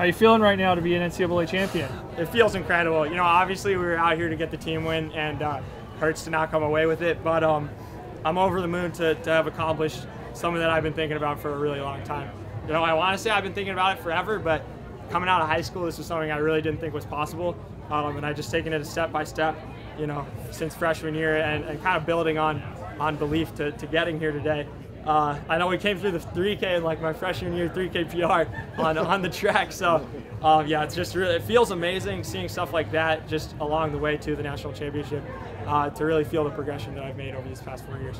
How you feeling right now to be an NCAA champion? It feels incredible. You know, obviously we were out here to get the team win, and uh, hurts to not come away with it. But um, I'm over the moon to, to have accomplished something that I've been thinking about for a really long time. You know, I want to say I've been thinking about it forever, but coming out of high school, this was something I really didn't think was possible. Um, and I just taken it a step by step, you know, since freshman year and, and kind of building on on belief to, to getting here today. Uh, I know we came through the 3K in like my freshman year 3K PR on, on the track. So um, yeah, it's just really, it feels amazing seeing stuff like that just along the way to the national championship uh, to really feel the progression that I've made over these past four years.